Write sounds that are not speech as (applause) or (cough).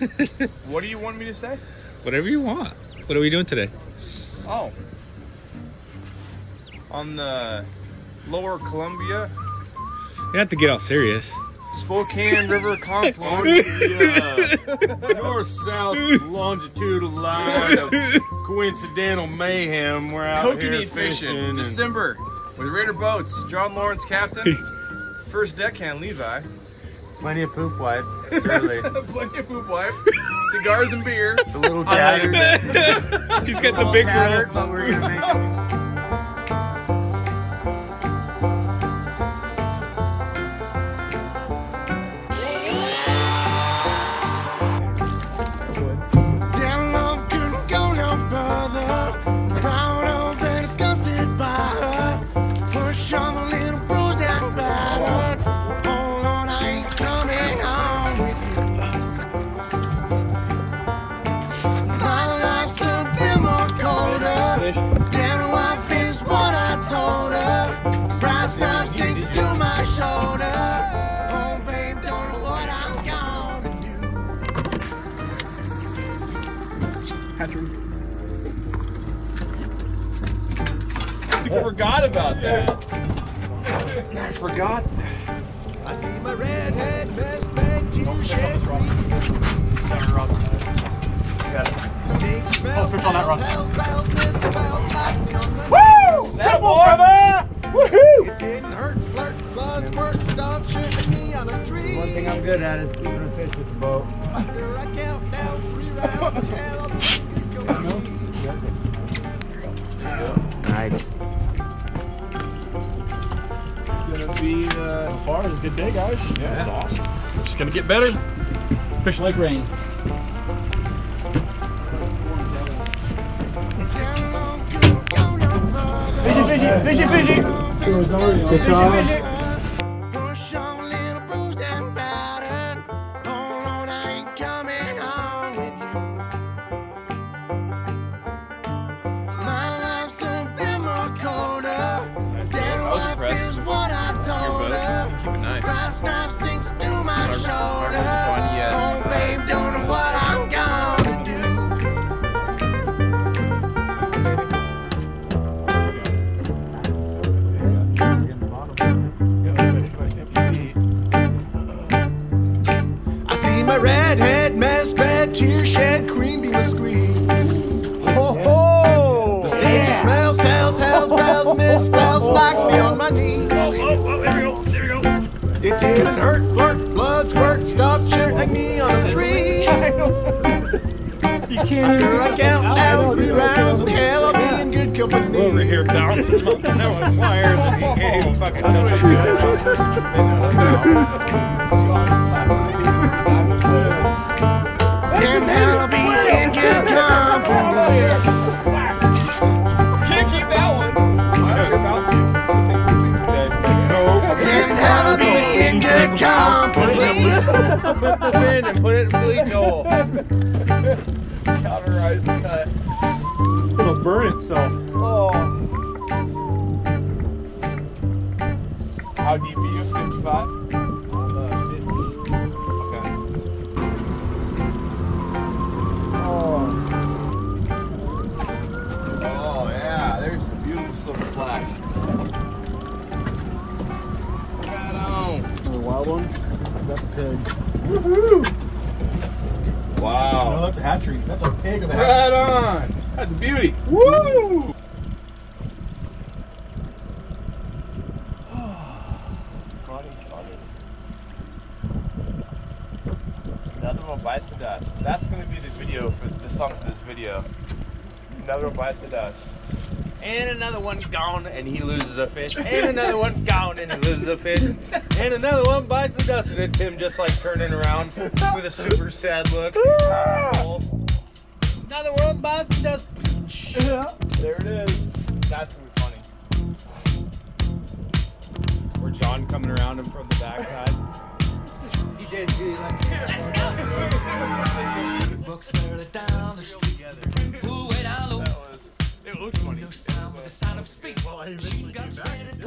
(laughs) What do you want me to say? Whatever you want. What are we doing today? Oh. On the lower Columbia, You have to get all serious. Spokane (laughs) River confluence. the uh, (laughs) north-south longitudinal line of coincidental mayhem. We're out here Kokanee fishing. fishing, December, with Raider Boats. John Lawrence, captain. First deckhand, Levi. Plenty of poop wipe. (laughs) It's. Plenty of poop wipe. Cigars and beer. It's a little tattered. (laughs) He's got the big tattered, girl. Colder. Damn wife is what I told her. Brass knife sinks to my shoulder. Oh, babe, don't know what I'm gonna do. I forgot about that. I forgot. I see my redhead best bed tear shed The Woo! That boy! It didn't hurt, flirt, blood, squirt, stuff, shooting me on a tree. One thing I'm good at is keeping a fish with the boat. After I count down three rounds of hell, I'm gonna be uh, so far it's a good day, guys. Yeah, it's awesome. Just gonna get better. Fish like rain. Fiji, Fiji, Fiji, Fiji. Fiji, Fiji. It didn't hurt, flirt, blood, squirt, stuff, shirt like me on a tree. After I count down three rounds in hell, I'll be in good company. Over here, down. that was wires. He can't even fucking (laughs) touch (laughs) (laughs) Put the pin and put it in bleach hole. Cauterize the cut. It'll burn itself. Oh. How deep are you? 55? The wild one. That's a pig. Wow. No, that's a hat trick. That's a pig of a hat Right on. That's a beauty. Woo! Another one bites the dust. That's gonna be the video for the song for this video. Another one bites the dust. And another one gone and he loses a fish. And another one gone and he loses a fish. And another one bites the dust. And it's him just like turning around with a super sad look. Another one bites the dust. There it is. That's gonna be funny. Or John coming around him from the backside. He did too. Like, (laughs) Books down the street. Looked funny. No sound with the sound of speed. She got ready to go.